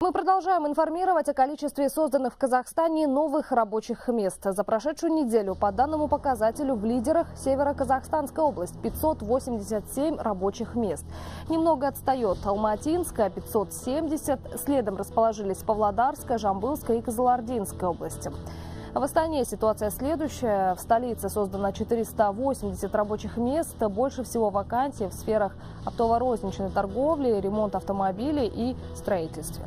Мы продолжаем информировать о количестве созданных в Казахстане новых рабочих мест. За прошедшую неделю по данному показателю в лидерах Северо-Казахстанская область 587 рабочих мест. Немного отстает Алматинская 570, следом расположились Павлодарская, Жамбылская и Казалардинская области. В Астане ситуация следующая. В столице создано 480 рабочих мест. Больше всего вакансий в сферах оптово-розничной торговли, ремонт автомобилей и строительстве.